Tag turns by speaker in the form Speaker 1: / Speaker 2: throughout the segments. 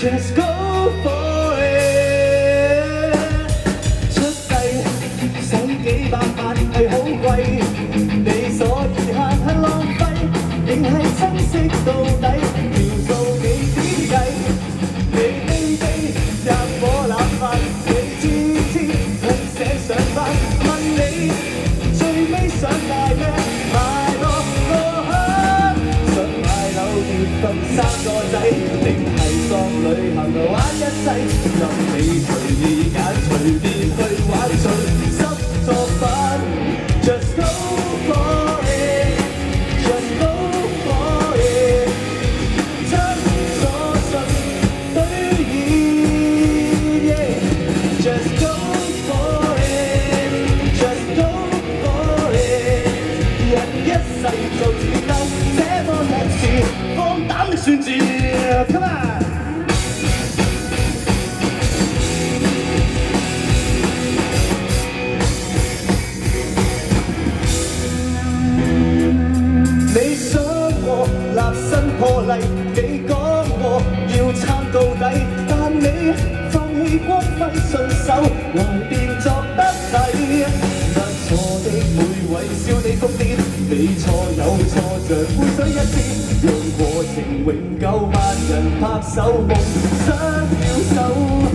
Speaker 1: Just go 你讲过要撑到底，但你放弃光辉信手，來變作得體。得错的每位笑你瘋癲，你错有错像杯水一支，讓過程永久万人拍手，梦想要手。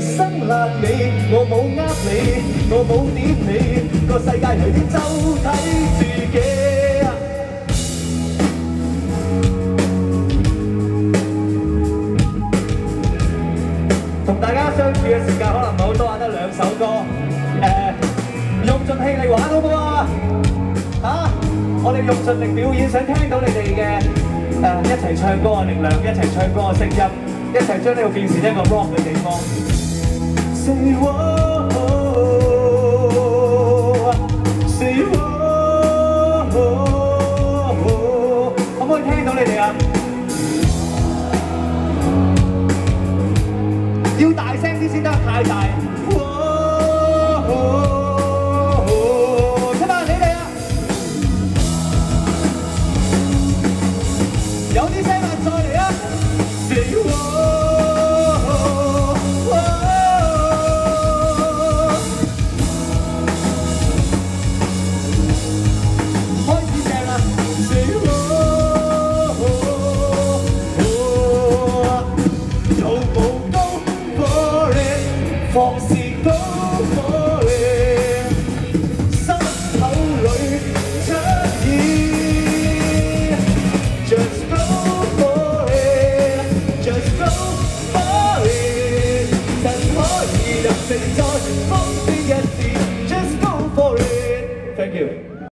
Speaker 1: 生辣你。我冇呃你，我冇点你，个世界随便就睇自己。同大家相处嘅时间可能唔系好多，得两首歌。诶、用尽气力玩好唔好啊？吓！我哋用尽力表演，想听到你哋嘅诶一齐唱歌嘅力量，一齐唱歌嘅声音，一齐将呢度变成一个 rock 嘅地方。 say whoa, whoa say whoa, whoa không ơi hang đâu này đẹp 要大聲啲先得，太大。for